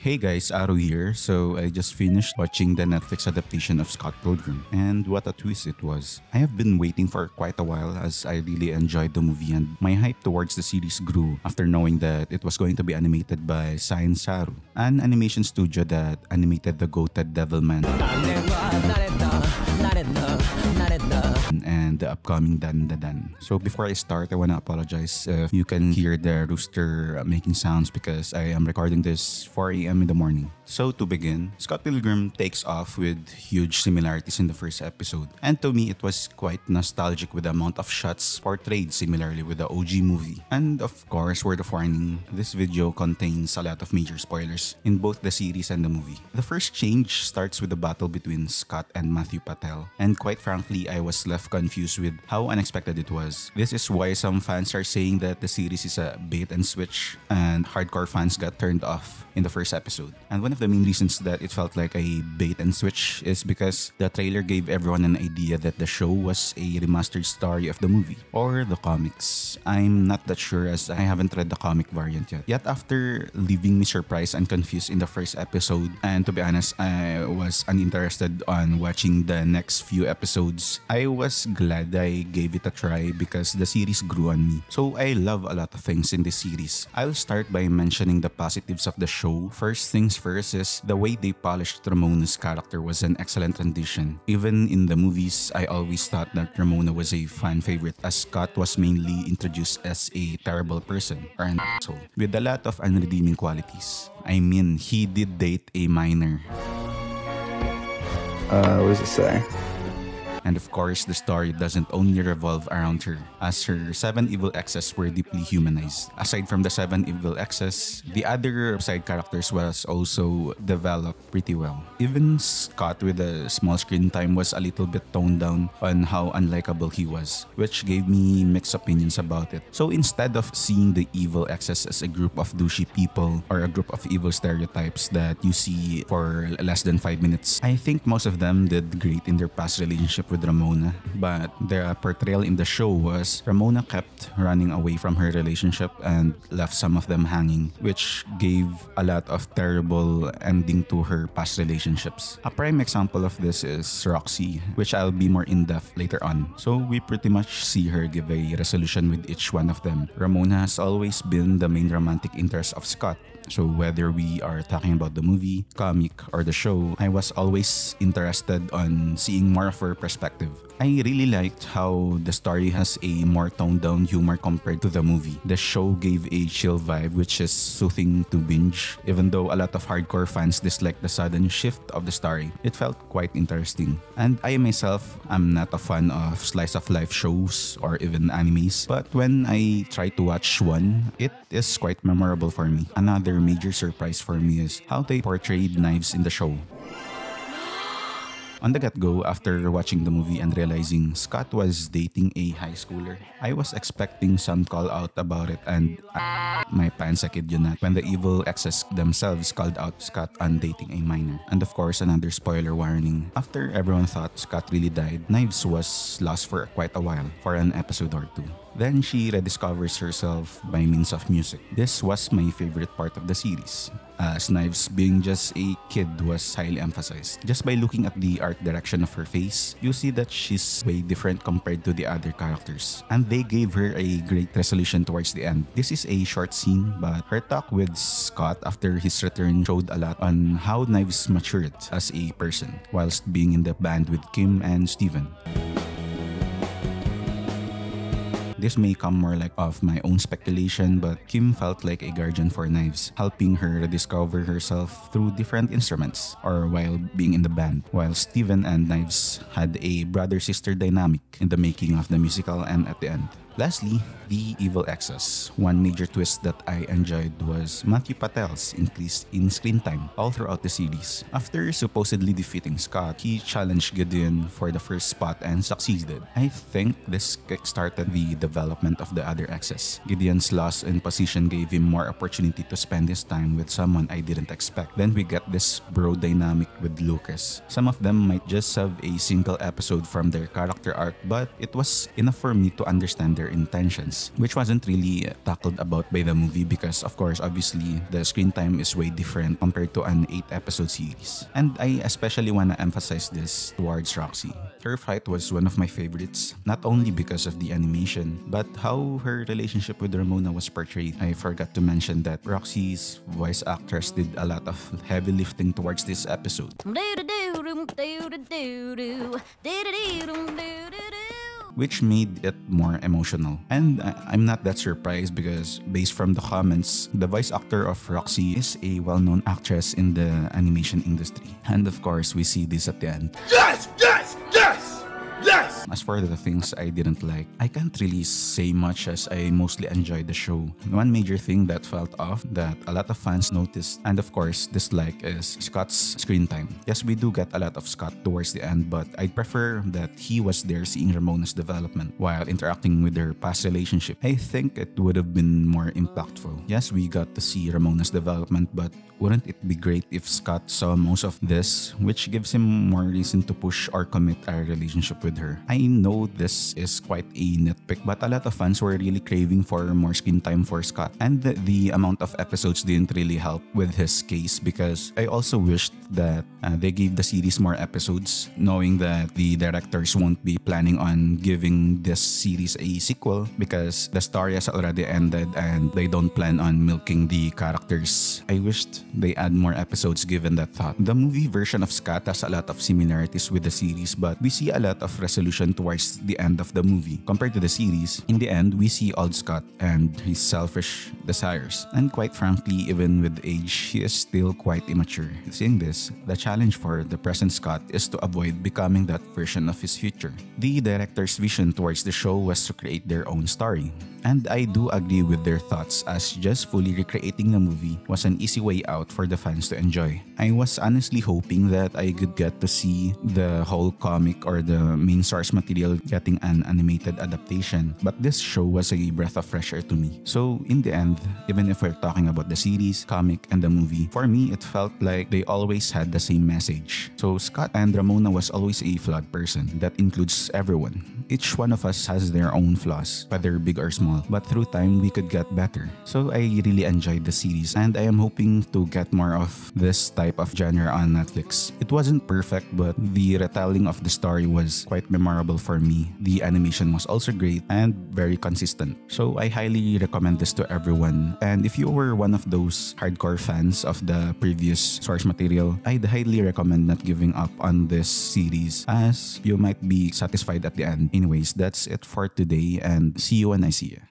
Hey guys, Arue here. So I just finished watching the Netflix adaptation of Scott Pilgrim, and what a twist it was. I have been waiting for quite a while as I really enjoyed the movie and my hype towards the series grew after knowing that it was going to be animated by Science Saru, an animation studio that animated the goated Devilman and the upcoming Dan Da Dan. So before I start, I want to apologize if you can hear the rooster uh, making sounds because I am recording this 4 a.m. in the morning. So to begin, Scott Pilgrim takes off with huge similarities in the first episode. And to me, it was quite nostalgic with the amount of shots portrayed similarly with the OG movie. And of course, word of warning, this video contains a lot of major spoilers in both the series and the movie. The first change starts with the battle between Scott and Matthew Patel. And quite frankly, I was left confused with how unexpected it was. This is why some fans are saying that the series is a bait and switch and hardcore fans got turned off in the first episode. And one of the main reasons that it felt like a bait and switch is because the trailer gave everyone an idea that the show was a remastered story of the movie or the comics. I'm not that sure as I haven't read the comic variant yet. Yet after leaving me surprised and confused in the first episode, and to be honest, I was uninterested on watching the next few episodes, I was glad I gave it a try because the series grew on me. So I love a lot of things in this series. I'll start by mentioning the positives of the show. First things first is the way they polished Ramona's character was an excellent rendition. Even in the movies, I always thought that Ramona was a fan favorite as Scott was mainly introduced as a terrible person or an asshole with a lot of unredeeming qualities. I mean, he did date a minor. Uh, what does it say? And of course, the story doesn't only revolve around her, as her seven evil exes were deeply humanized. Aside from the seven evil exes, the other side characters was also developed pretty well. Even Scott with a small screen time was a little bit toned down on how unlikable he was, which gave me mixed opinions about it. So instead of seeing the evil exes as a group of douchey people or a group of evil stereotypes that you see for less than 5 minutes, I think most of them did great in their past relationship with Ramona, but the portrayal in the show was Ramona kept running away from her relationship and left some of them hanging, which gave a lot of terrible ending to her past relationships. A prime example of this is Roxy, which I'll be more in depth later on. So we pretty much see her give a resolution with each one of them. Ramona has always been the main romantic interest of Scott, so whether we are talking about the movie, comic, or the show, I was always interested on seeing more of her perspective. I really liked how the story has a more toned down humor compared to the movie. The show gave a chill vibe which is soothing to binge. Even though a lot of hardcore fans dislike the sudden shift of the story, it felt quite interesting. And I myself, am not a fan of slice of life shows or even animes, but when I try to watch one, it is quite memorable for me. Another major surprise for me is how they portrayed knives in the show. On the get-go, after watching the movie and realizing Scott was dating a high schooler, I was expecting some call out about it and uh, my pants, I kid you not, when the evil exes themselves called out Scott on dating a minor. And of course, another spoiler warning. After everyone thought Scott really died, Knives was lost for quite a while, for an episode or two. Then she rediscovers herself by means of music. This was my favorite part of the series, uh, as Knives being just a kid was highly emphasized. Just by looking at the art direction of her face, you see that she's way different compared to the other characters. And they gave her a great resolution towards the end. This is a short scene, but her talk with Scott after his return showed a lot on how Knives matured as a person whilst being in the band with Kim and Steven. This may come more like of my own speculation, but Kim felt like a guardian for Knives, helping her rediscover herself through different instruments or while being in the band, while Steven and Knives had a brother-sister dynamic in the making of the musical and at the end. Lastly, the evil exes. One major twist that I enjoyed was Matthew Patel's increase in screen time all throughout the series. After supposedly defeating Scott, he challenged Gideon for the first spot and succeeded. I think this kickstarted the development of the other exes. Gideon's loss in position gave him more opportunity to spend his time with someone I didn't expect. Then we get this bro dynamic with Lucas. Some of them might just have a single episode from their character arc, but it was enough for me to understand their intentions, which wasn't really uh, tackled about by the movie because, of course, obviously, the screen time is way different compared to an 8 episode series. And I especially want to emphasize this towards Roxy. Her fight was one of my favorites, not only because of the animation, but how her relationship with Ramona was portrayed. I forgot to mention that Roxy's voice actress did a lot of heavy lifting towards this episode. Which made it more emotional. And I'm not that surprised because based from the comments, the voice actor of Roxy is a well-known actress in the animation industry. And of course, we see this at the end. Yes! Yes! As for the things I didn't like, I can't really say much as I mostly enjoyed the show. One major thing that felt off that a lot of fans noticed and of course dislike is Scott's screen time. Yes, we do get a lot of Scott towards the end, but I'd prefer that he was there seeing Ramona's development while interacting with their past relationship. I think it would have been more impactful. Yes, we got to see Ramona's development, but wouldn't it be great if Scott saw most of this, which gives him more reason to push or commit a relationship with her? I know this is quite a nitpick, but a lot of fans were really craving for more screen time for Scott, and the, the amount of episodes didn't really help with his case because I also wished that uh, they gave the series more episodes, knowing that the directors won't be planning on giving this series a sequel because the story has already ended and they don't plan on milking the characters. I wished they add more episodes given that thought. The movie version of Scott has a lot of similarities with the series, but we see a lot of resolution towards the end of the movie. Compared to the series, in the end, we see old Scott and his selfish desires. And quite frankly, even with age, he is still quite immature. Seeing this, the challenge for the present Scott is to avoid becoming that version of his future. The director's vision towards the show was to create their own story. And I do agree with their thoughts as just fully recreating the movie was an easy way out for the fans to enjoy. I was honestly hoping that I could get to see the whole comic or the main source material getting an animated adaptation, but this show was a breath of fresh air to me. So in the end, even if we're talking about the series, comic, and the movie, for me it felt like they always had the same message. So Scott and Ramona was always a flawed person. That includes everyone. Each one of us has their own flaws, whether big or small, but through time we could get better. So I really enjoyed the series and I am hoping to get more of this type of genre on Netflix. It wasn't perfect, but the retelling of the story was quite memorable for me. The animation was also great and very consistent. So I highly recommend this to everyone. And if you were one of those hardcore fans of the previous source material, I'd highly recommend not giving up on this series as you might be satisfied at the end. Anyways, that's it for today and see you when I see you.